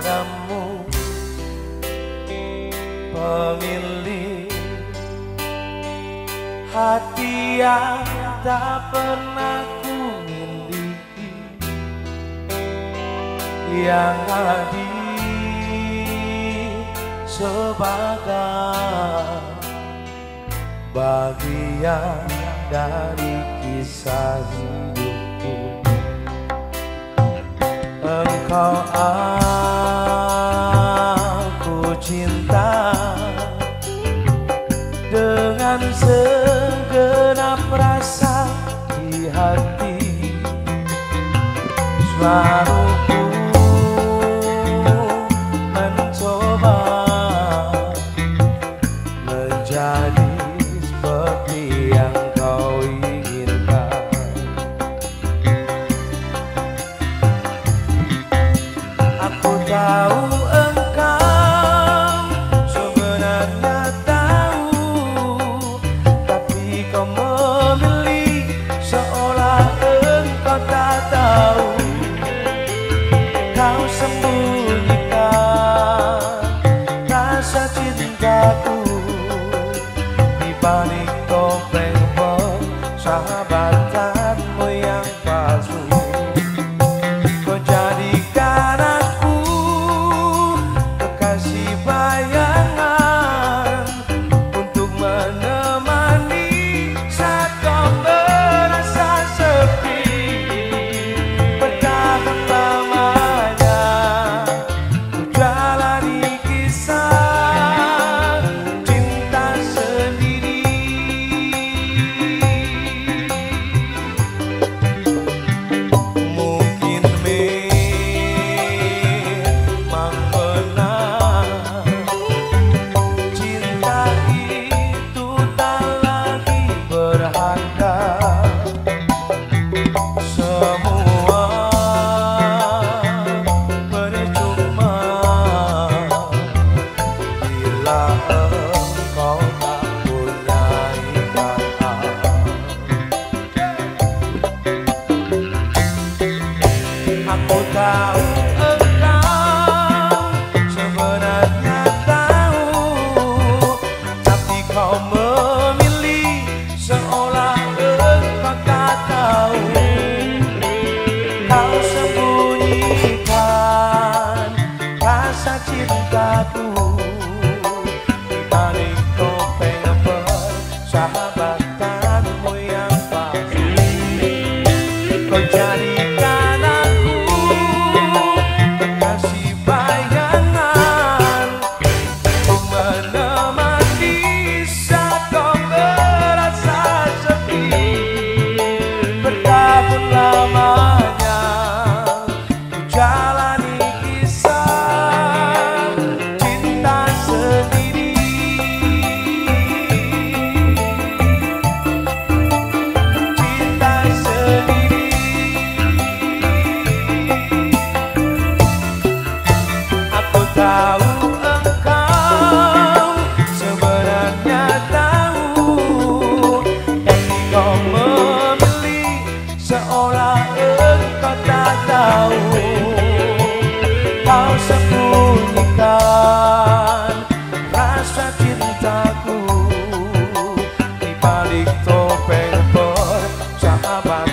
padamu pemilih hati yang tak pernah ku miliki Yang hadir sebagai bagian dari kisah hidupku. Engkau ada dengan segenap rasa di hati. Selalu mencoba menjadi seperti yang kau inginkan. Aku tahu gato. cintaku. rasa cintaku di balik topeng bersahabat